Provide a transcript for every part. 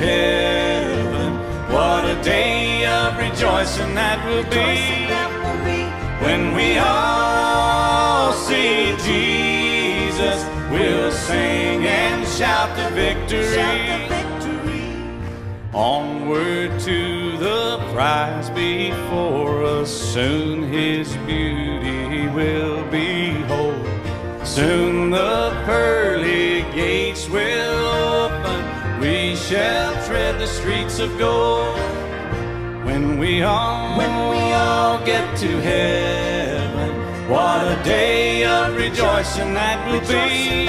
heaven. What a day of rejoicing that will be when we all see Jesus. We'll sing and shout the victory. Onward to the prize before us. Soon his beauty will behold. Soon the pearly gates will shall tread the streets of gold. When we all, when we all get to heaven, what a day of rejoicing that will be.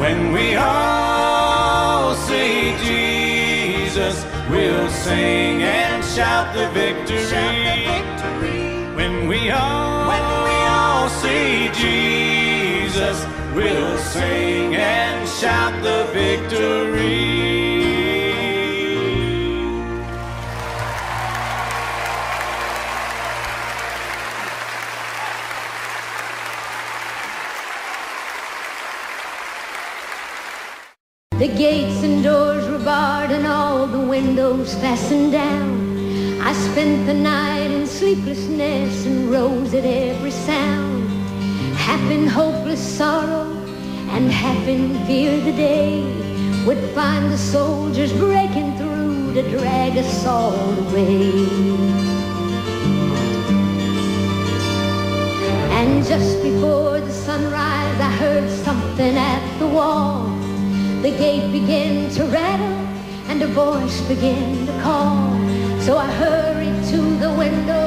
When we all see Jesus, we'll sing and shout the victory. When we all, when we all see Jesus, we'll sing and shout the victory. The gates and doors were barred and all the windows fastened down. I spent the night in sleeplessness and rose at every sound. Half in hopeless sorrow and half in fear the day would find the soldiers breaking through to drag us all away. And just before the sunrise, I heard something at the wall. The gate began to rattle and a voice began to call. So I hurried to the window,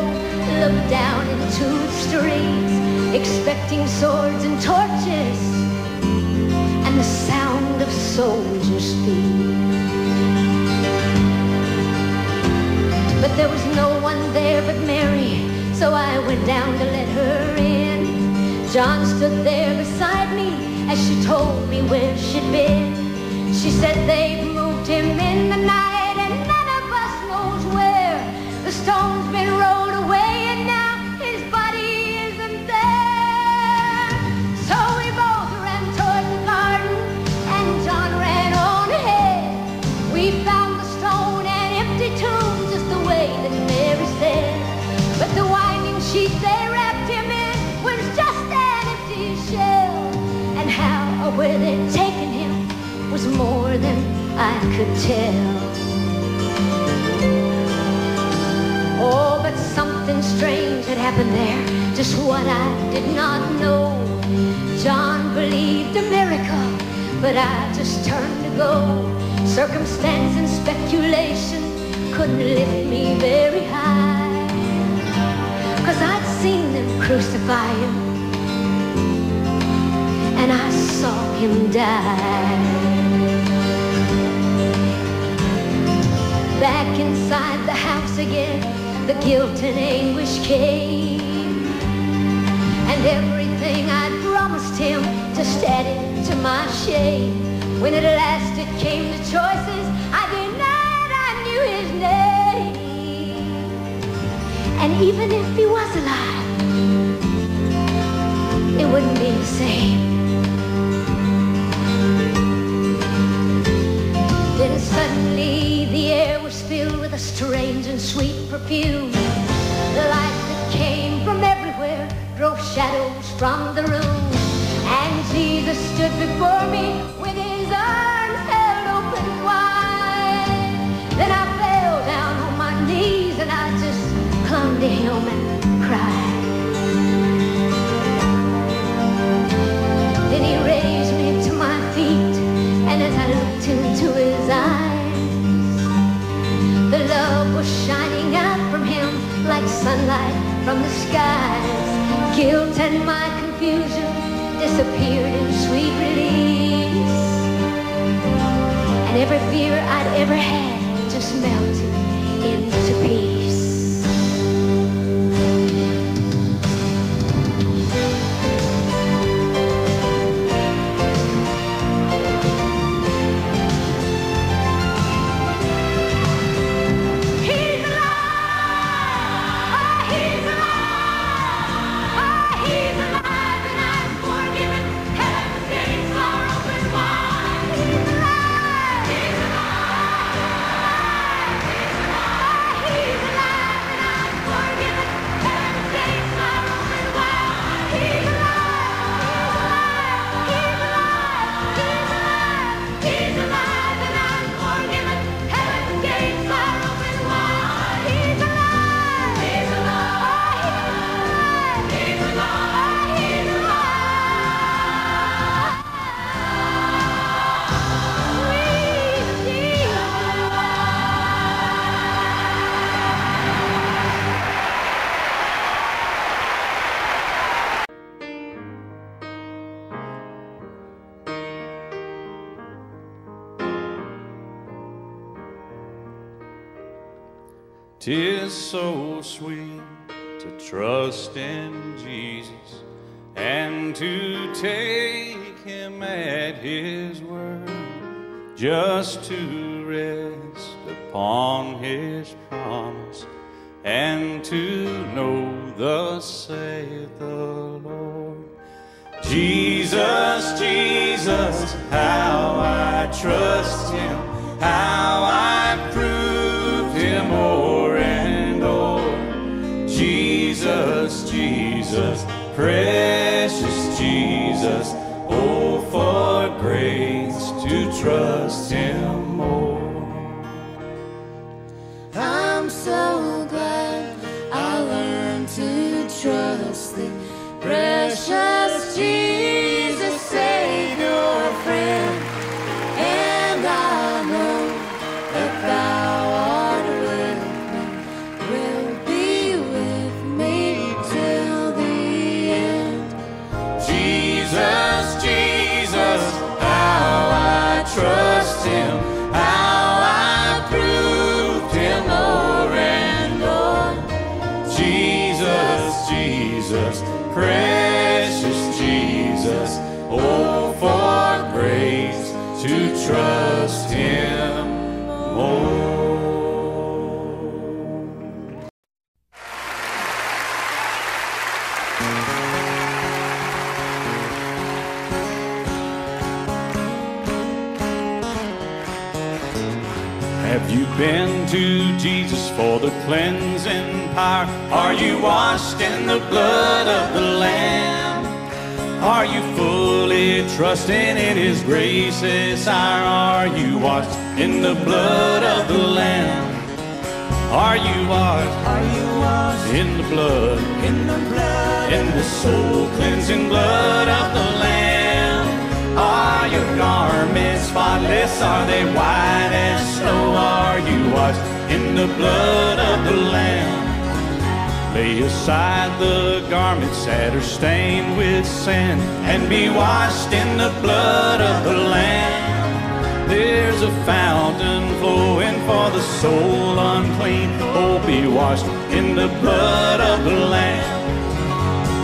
looked down into the streets, expecting swords and torches and the sound of soldiers' feet. But there was no one there but Mary, so I went down to let her in. John stood there beside me as she told me where she'd been. She said they've moved him in the night and none of us knows where. The stone's been rolled could tell. Oh, but something strange had happened there, just what I did not know. John believed a miracle, but I just turned to go. Circumstance and speculation couldn't lift me very high. Cause I'd seen them crucify him, and I saw him die. Back inside the house again, the guilt and anguish came. And everything I'd promised him just added to my shame. When at last it came to choices, I denied I knew his name. And even if he was alive, it wouldn't be the same. Then suddenly the air a strange and sweet perfume. The light that came from everywhere drove shadows from the room. And Jesus stood before me How I trust him, how I prove him and. Jesus, Jesus, precious Jesus, oh, for grace to trust cleansing power? Are you washed in the blood of the Lamb? Are you fully trusting in His graces? Or are you washed in the blood of the Lamb? Are you washed? Are you washed in the blood? In the blood. In the soul cleansing blood of the Lamb. Are your garments spotless? Are they white as snow? Are you washed in the blood of the Lamb? Lay aside the garments that are stained with sin and be washed in the blood of the Lamb. There's a fountain flowing for the soul unclean. Oh, be washed in the blood of the Lamb.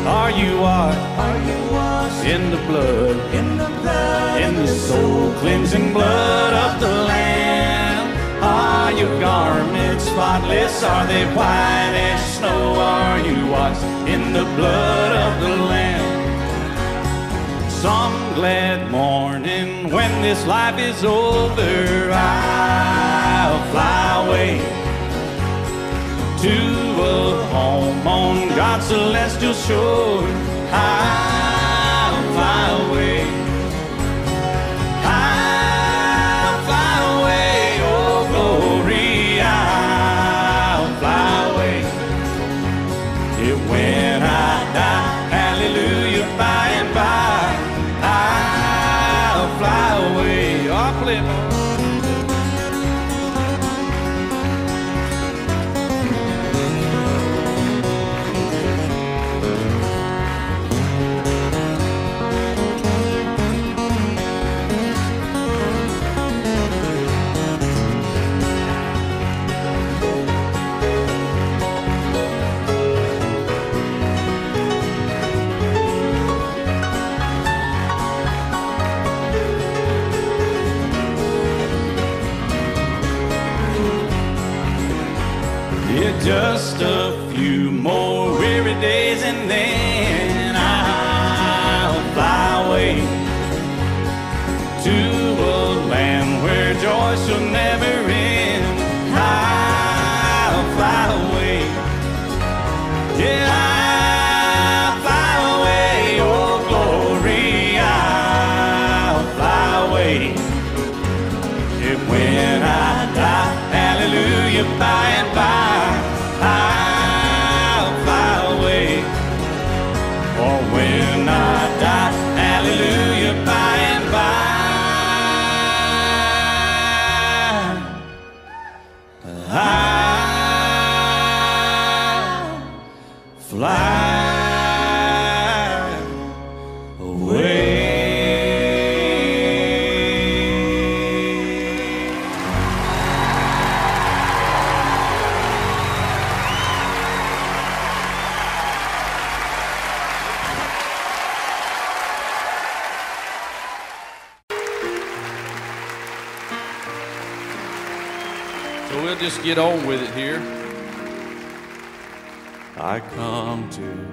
Are you washed? Are you washed in the blood? In the blood. In the soul cleansing blood of the Lamb. Your garments spotless? Are they white as snow? Are you washed in the blood of the Lamb? Some glad morning when this life is over, I'll fly away to a home on God's celestial shore. I'll fly away. Get on with it here. I come to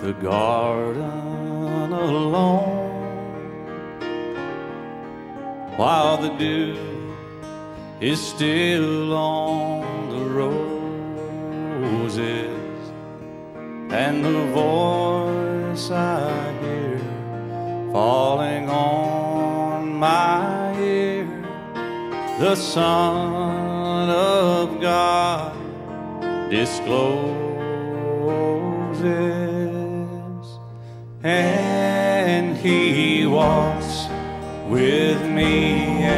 the garden alone while the dew is still on the roses and the voice I hear falling on my ear, the of God discloses, and He walks with me,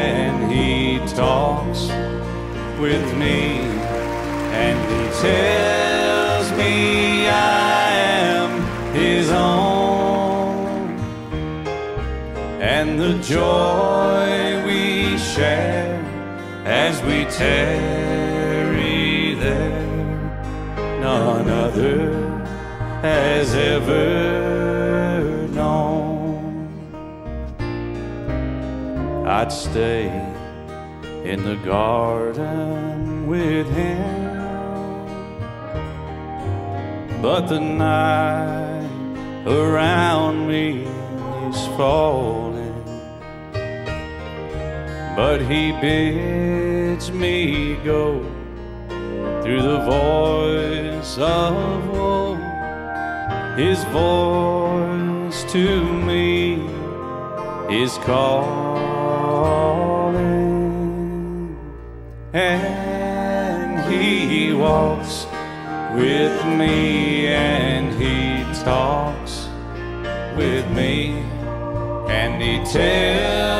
and He talks with me, and He tells me I am His own. And the joy we share as we tarry none other has ever known. I'd stay in the garden with him, but the night around me is falling. But he bids me go through the voice of woe. His voice to me is calling, and he walks with me, and he talks with me, and he tells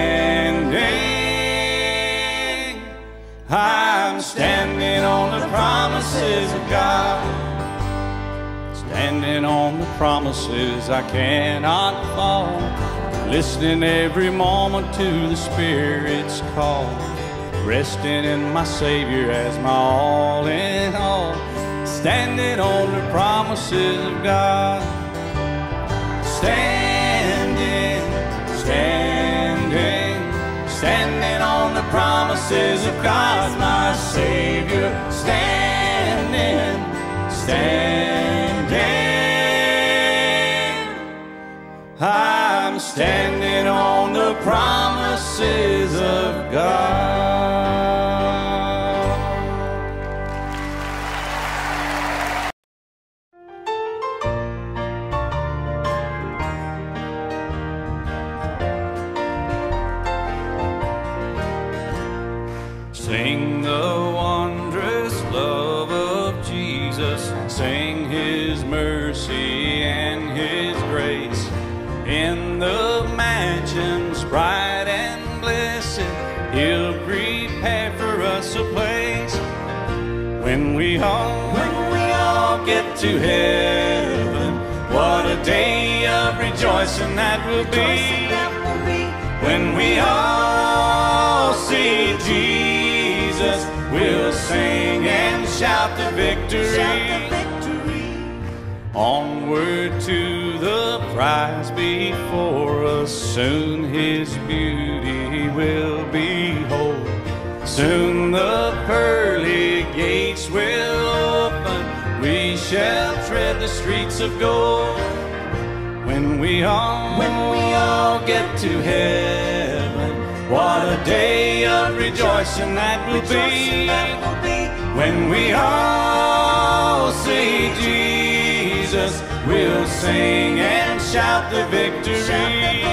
I'm standing on the promises of God. Standing on the promises I cannot fall. Listening every moment to the Spirit's call. Resting in my Savior as my all in all. Standing on the promises of God. Standing, standing, promises of God, my Savior. Standing, standing. I'm standing on the promises of God. To heaven, what a day of rejoicing that will be. When we all see Jesus, we'll sing and shout the victory. Onward to the prize before us, soon his beauty will behold. Soon the pearly gates will streets of gold. When we all, when we all get to heaven, what a day of rejoicing that will be. When we all see Jesus, we'll sing and shout the victory.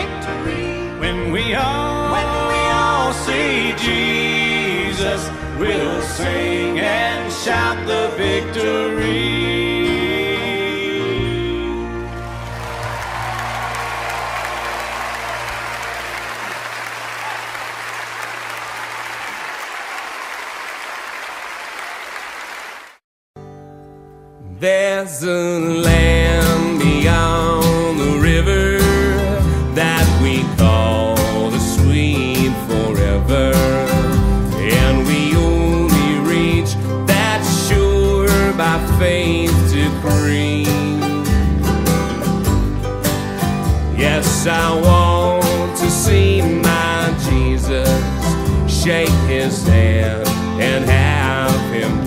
When we all, when we all see Jesus, we'll sing and shout the victory. There's a land beyond the river that we call the sweet forever. And we only reach that shore by faith decree. Yes, I want to see my Jesus, shake his hand and have him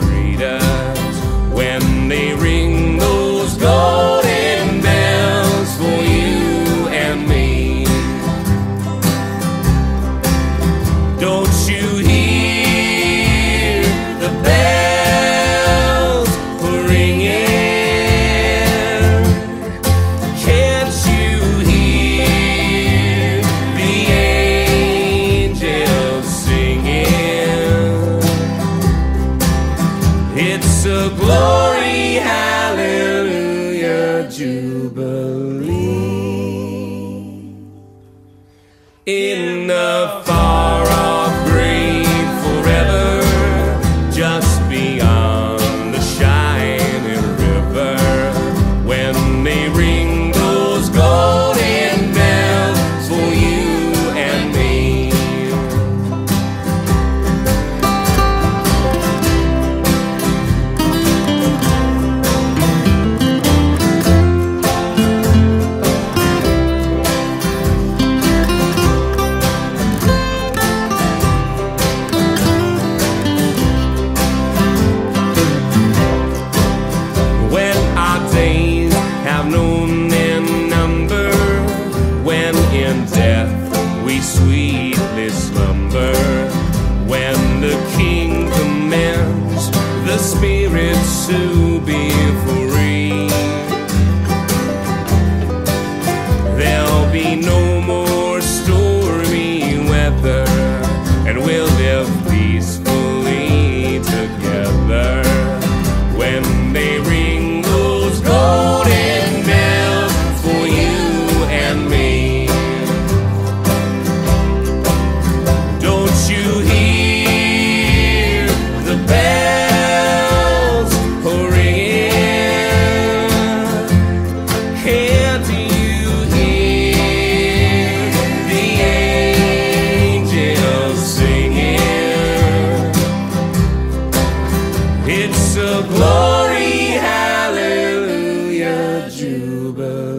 jubilee.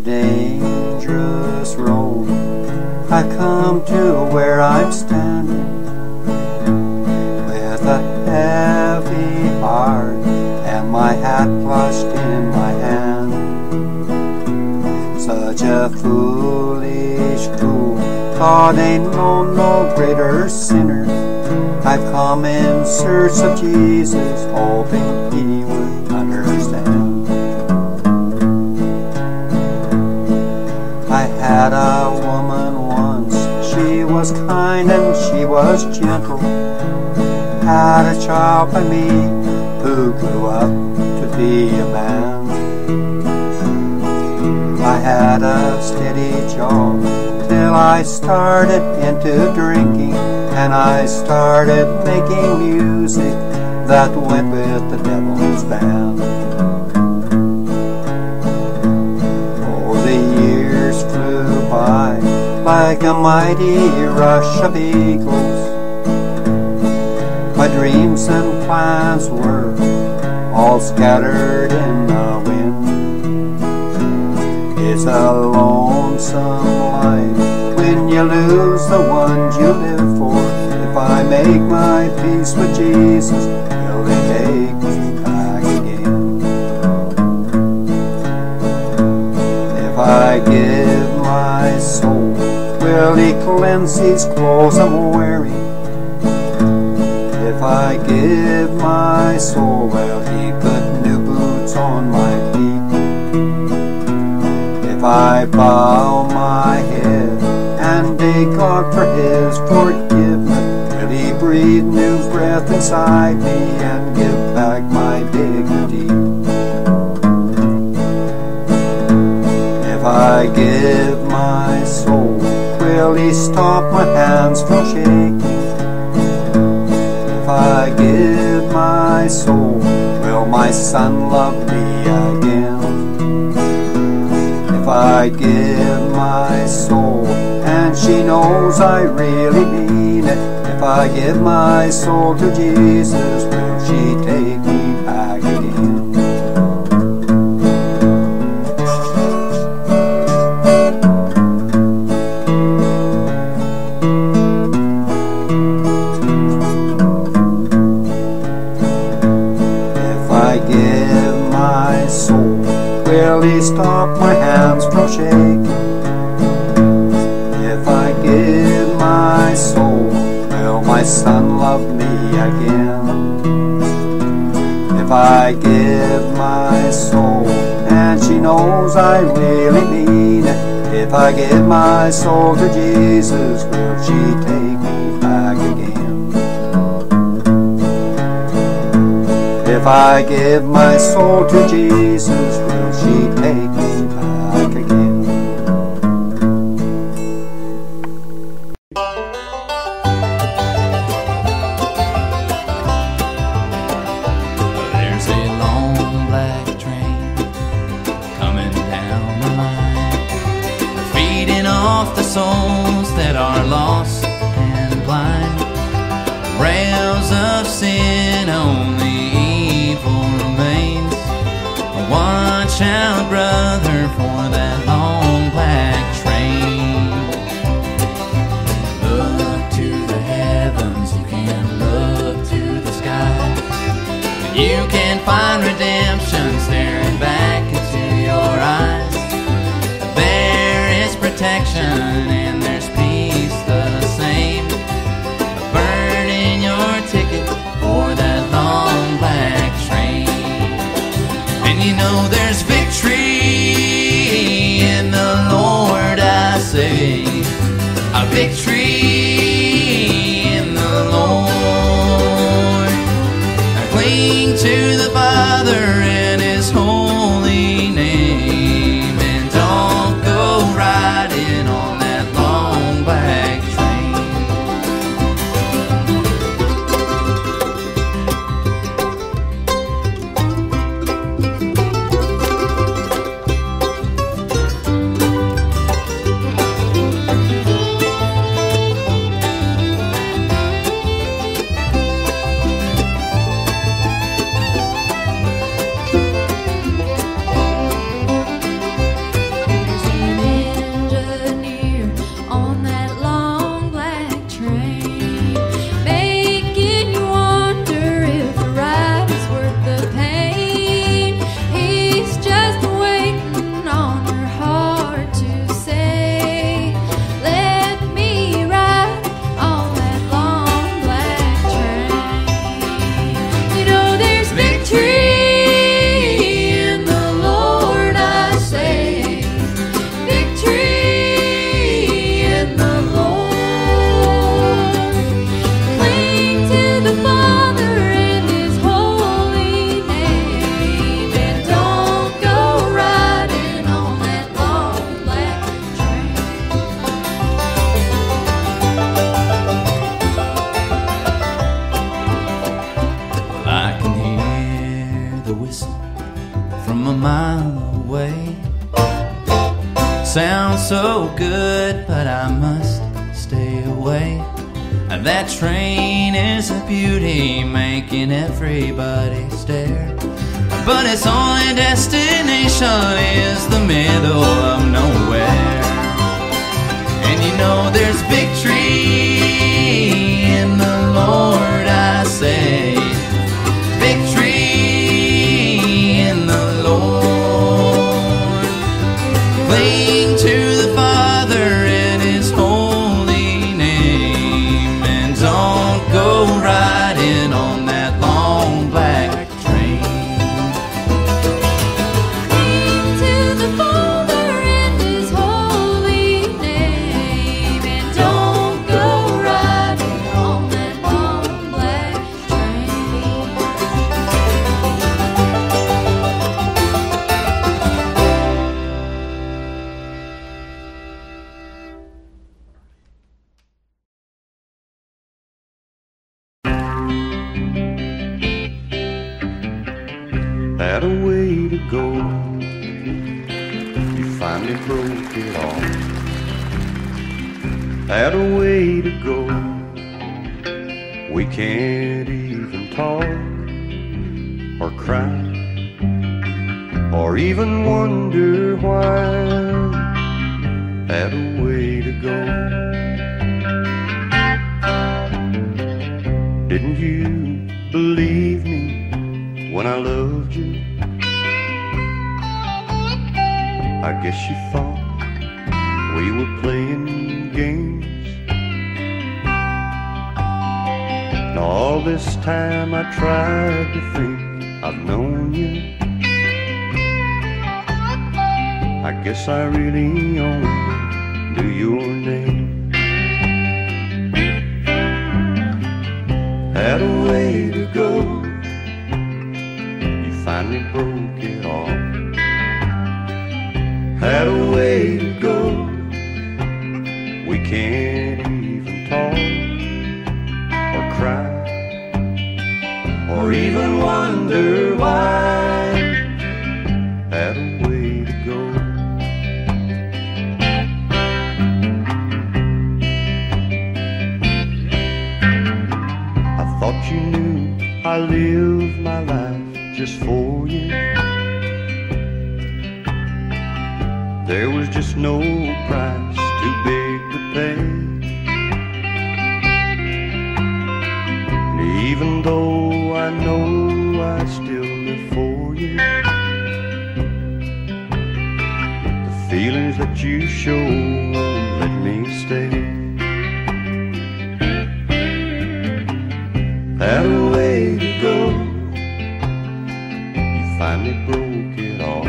Dangerous road, I come to where I'm standing with a heavy heart and my hat clutched in my hand. Such a foolish fool, God ain't known no greater sinner. I've come in search of Jesus, hoping he would had a woman once, she was kind and she was gentle. Had a child by me who grew up to be a man. I had a steady job till I started into drinking and I started making music that went with the devil's band. Like a mighty rush of eagles. My dreams and plans were all scattered in the wind. It's a lonesome life when you lose the ones you live for. If I make my peace with Jesus, will He take me back again? If I give my soul, He cleanse these clothes I'm wearing? If I give my soul, will He put new boots on my feet? If I bow my head and beg God for His forgiveness, will He breathe new breath inside me and give back my dignity? If I give will stop my hands from shaking? If I give my soul, will my son love me again? If I give my soul, and she knows I really mean it, if I give my soul to Jesus, will she take again? If I give my soul, and she knows I really mean it, if I give my soul to Jesus, will she take me back again? If I give my soul to Jesus, will she take know there's I live my life just for you. There was just no price too big to pay. And even though I know I still live for you, the feelings that you show won't let me stay. Had a way to go. You finally broke it off.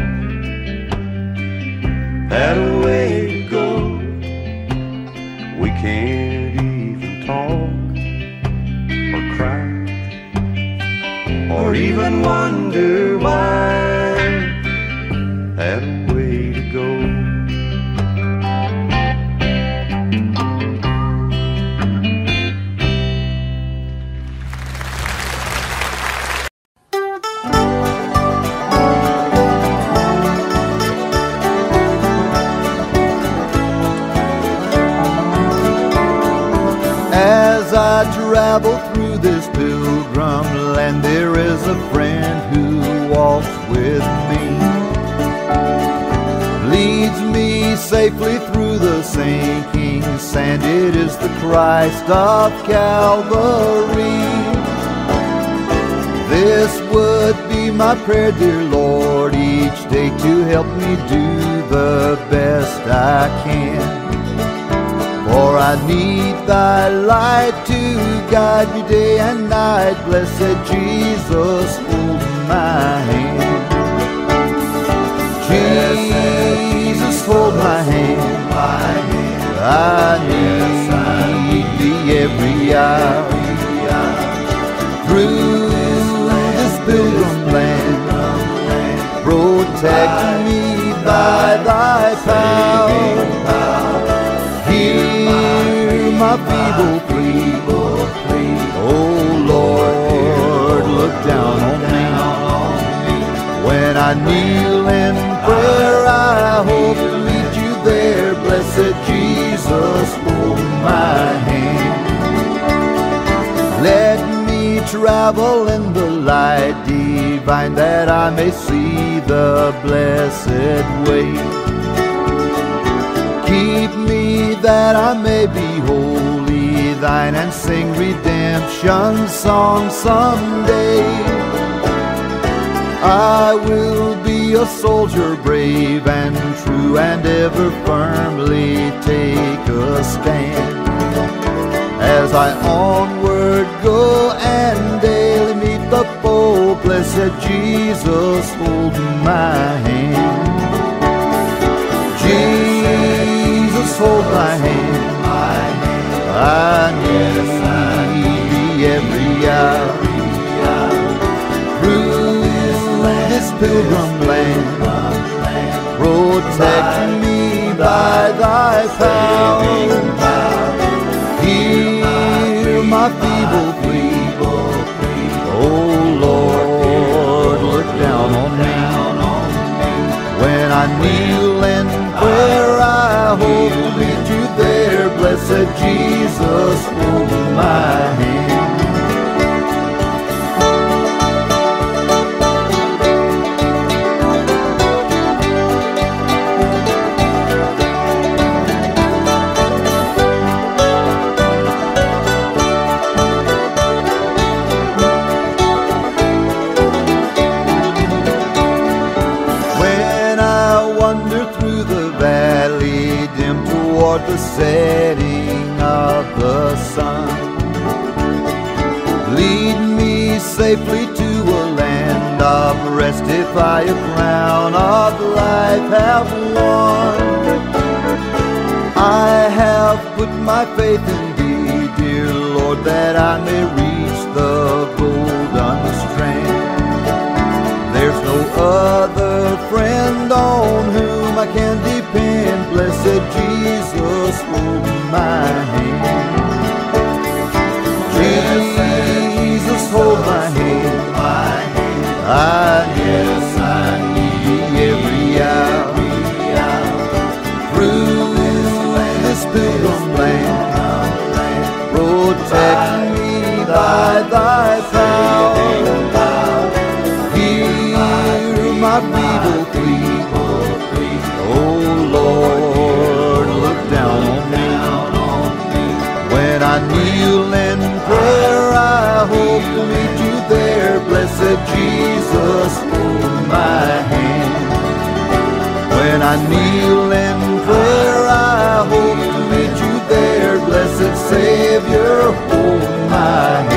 Had a Of Calvary. This would be my prayer, dear Lord, each day to help me do the best I can. For I need thy light to guide me day and night. Blessed Jesus, hold my hand. Jesus, hold my hand. I need Through this pilgrim land, protect me by thy power. Hear my feeble plea. Oh Lord, look down on me. When I kneel in prayer, I hope travel in the light divine that I may see the blessed way. Keep me that I may be holy thine and sing redemption song someday. I will be a soldier brave and true and ever firmly take a stand. As I onward go foe, blessed Jesus, hold my hand. Jesus, hold my hand. I need thee every hour. Through this pilgrim land, protect me by thy power. Hear my feeble plea. Oh Jesus, hold my hand. Safely to a land of rest if I a crown of life have won. I have put my faith in thee, dear Lord, that I may reach the golden strand. There's no other friend on whom I can depend. Blessed Jesus, hold my thy power. Hear my feeble plea. Oh Lord, look down on me. When I kneel in prayer, I hope to meet you there. Blessed Jesus, hold my hand. When I kneel in prayer, I hope to meet you there. Blessed Savior, hold my hand.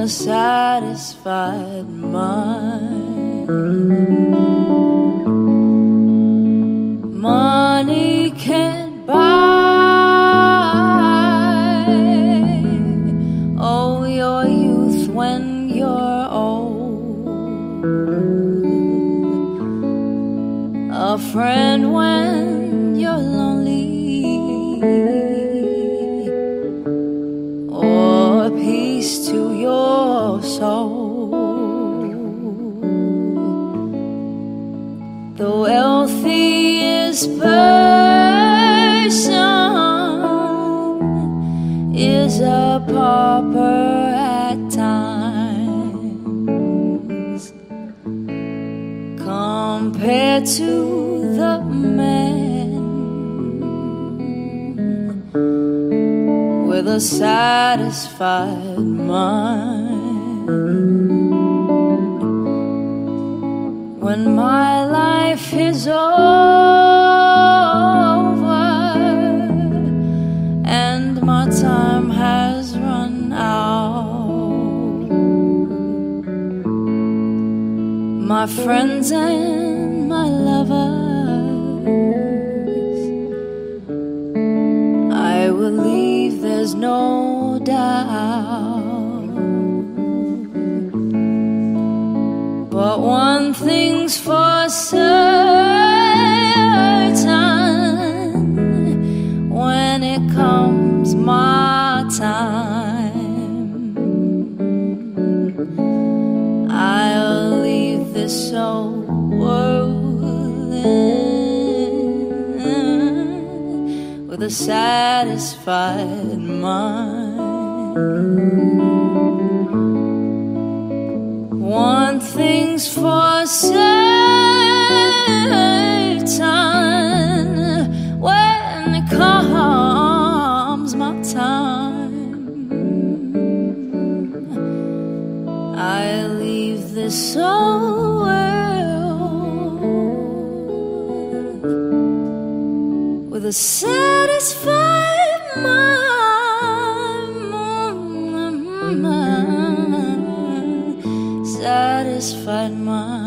A satisfied mind. Satisfied mind. When my life is over and my time has run out, my friends and satisfied mind. One thing's for certain when it comes my time, I leave this soul. satisfy my mind, satisfied mind.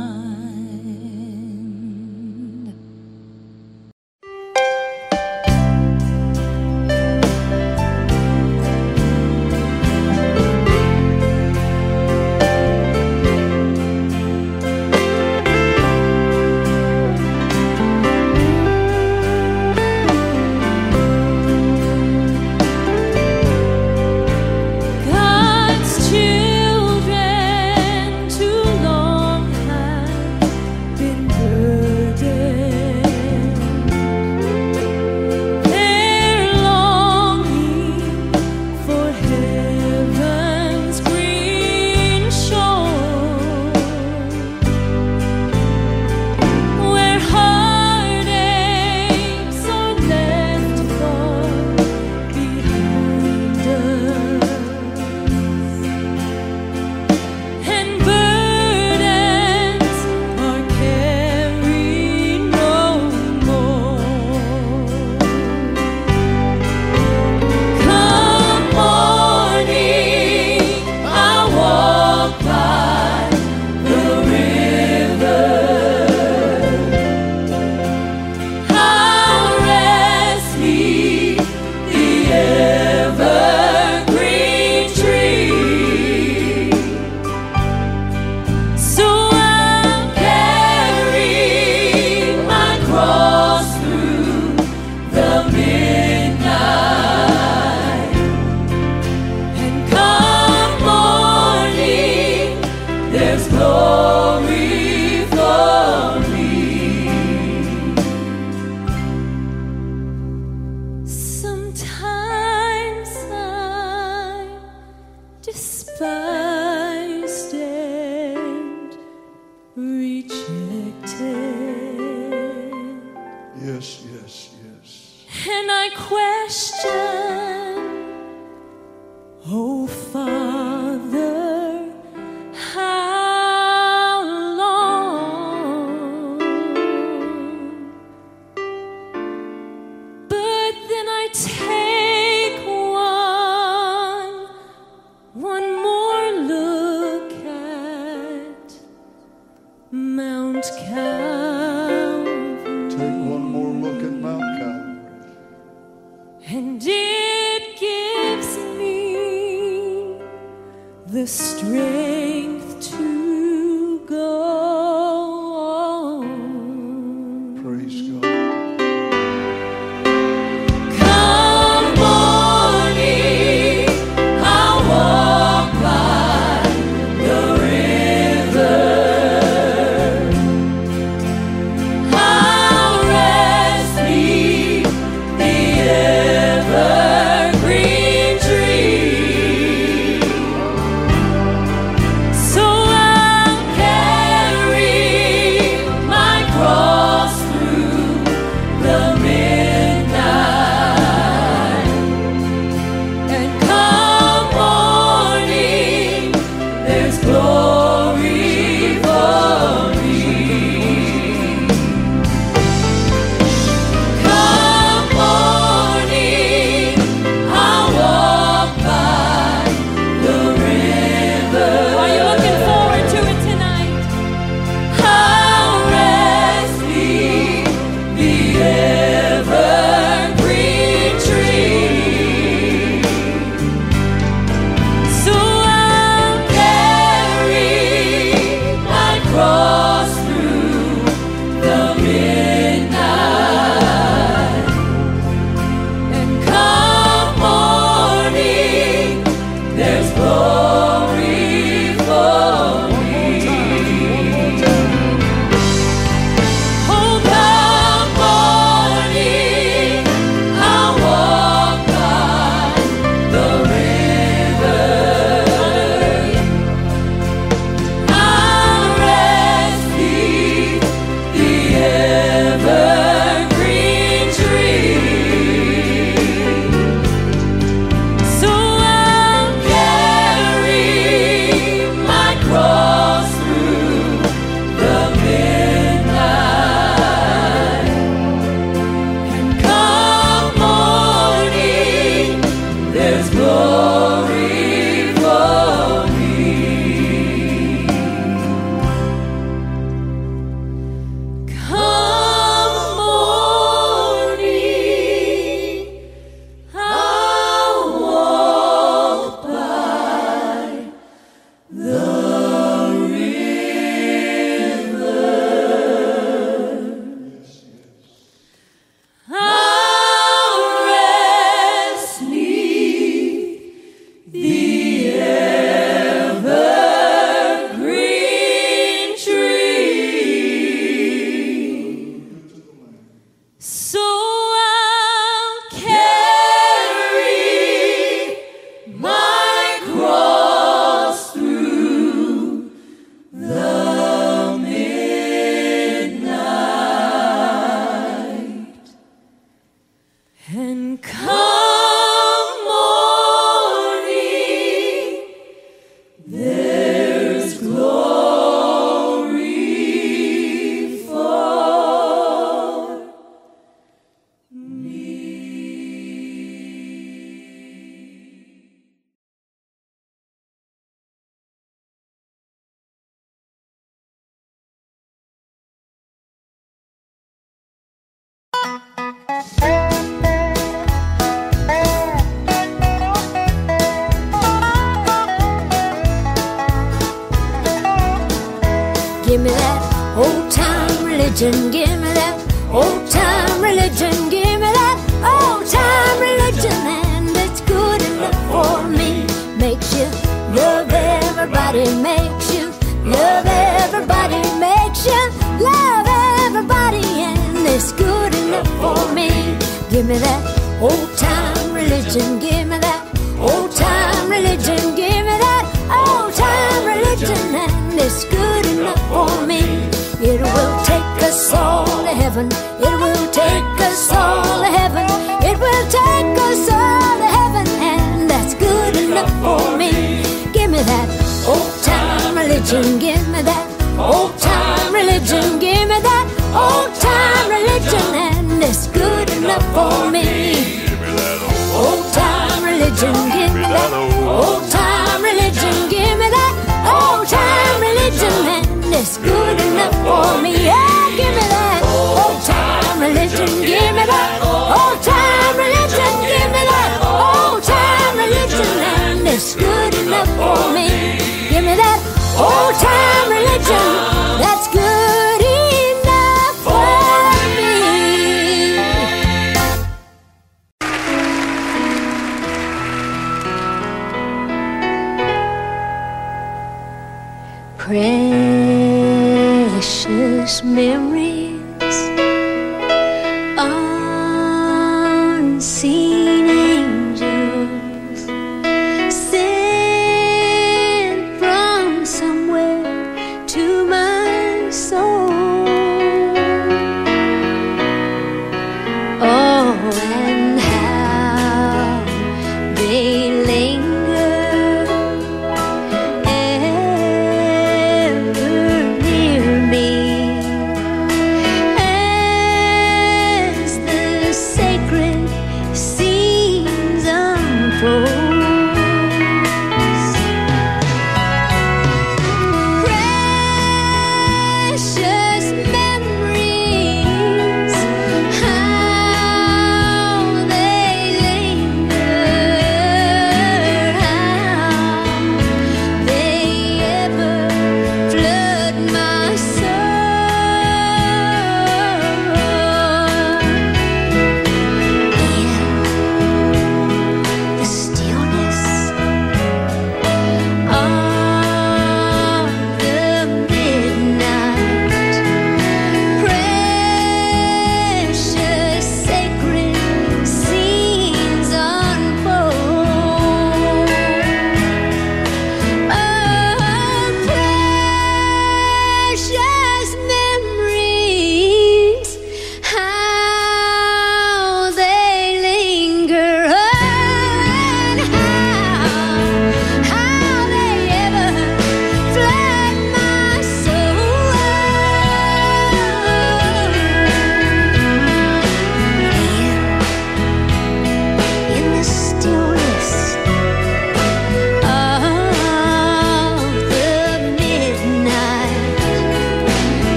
Give me that old time religion. Give me that old time religion. Give me that old time religion. And it's good enough for me. Makes you love everybody. Makes you love everybody. Makes you love everybody. It's good enough for me. Give me that old time religion. Give me that old time religion. Give me that old time religion. And it's good enough for me. It will take us all to heaven. It will take us all to heaven. It will take us all to heaven. And that's good enough for me. Give me that old time religion. Give me that old time religion. Give me that old time religion. And it's good enough for me. Old time religion. Give me that old time religion. Give me that old time religion. And it's good enough for me. Yeah, give me that old time religion. Give me that old time religion. Give me that old time religion. And it's good enough for me. Give me that old time religion. Precious memories,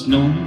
snow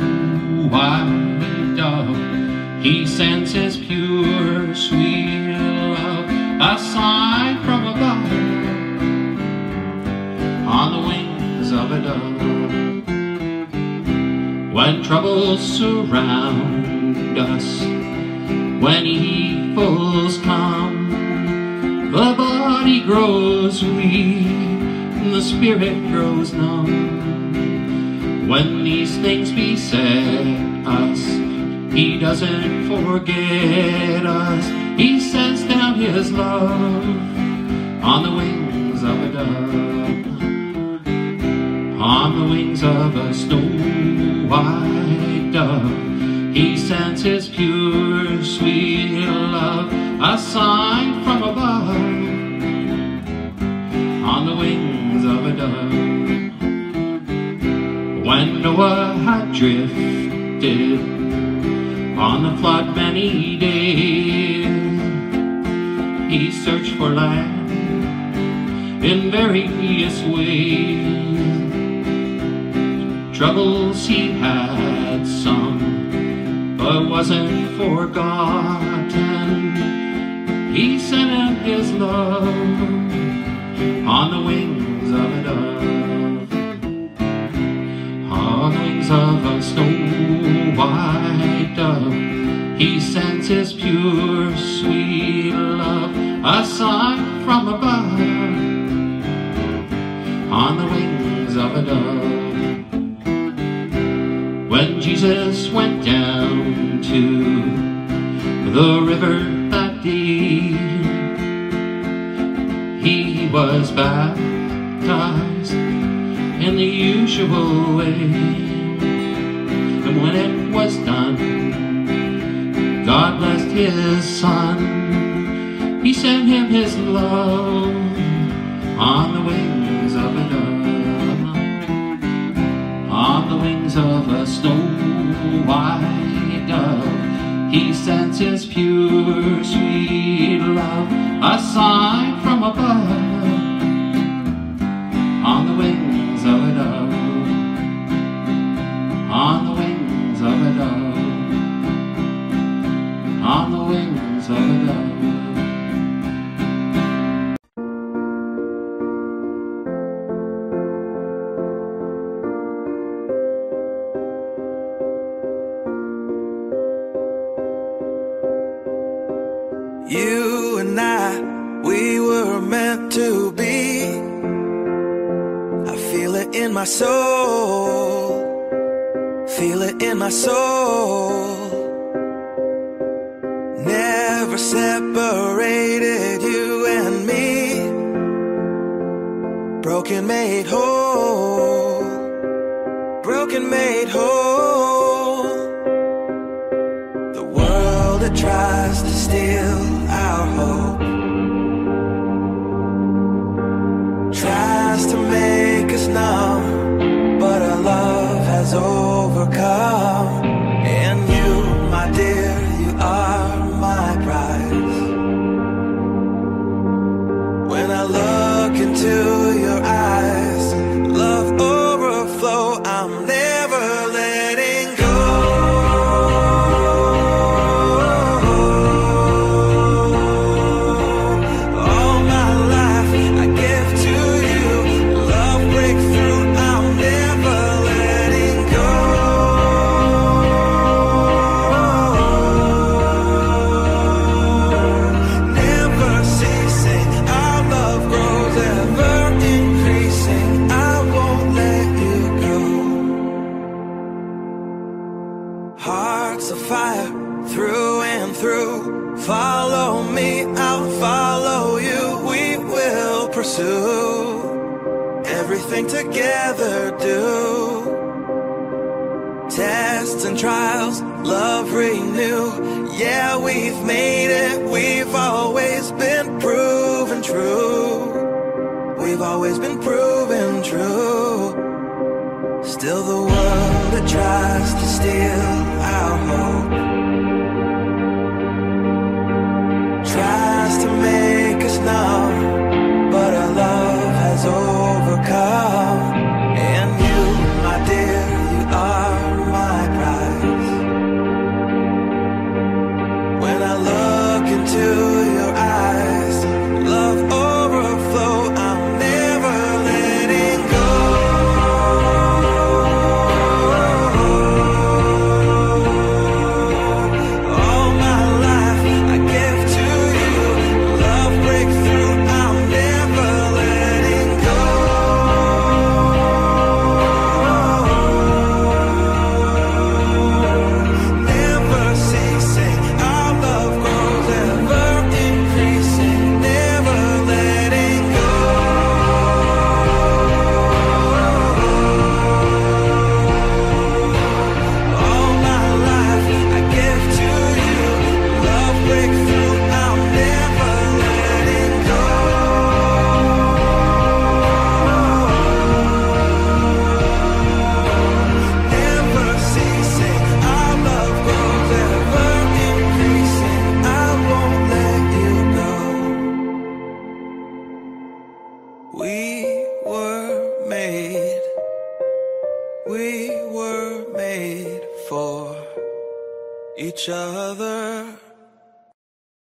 doesn't forget us. He sends down his love on the wings of a dove, on the wings of a snow white dove. He sends his pure, sweet love, a sign he was baptized in the usual way. And when it was done, God blessed his son. He sent him his love on the wings of a dove, on the wings of a snow white dove. He sends his pure, sweet love, a sign my body.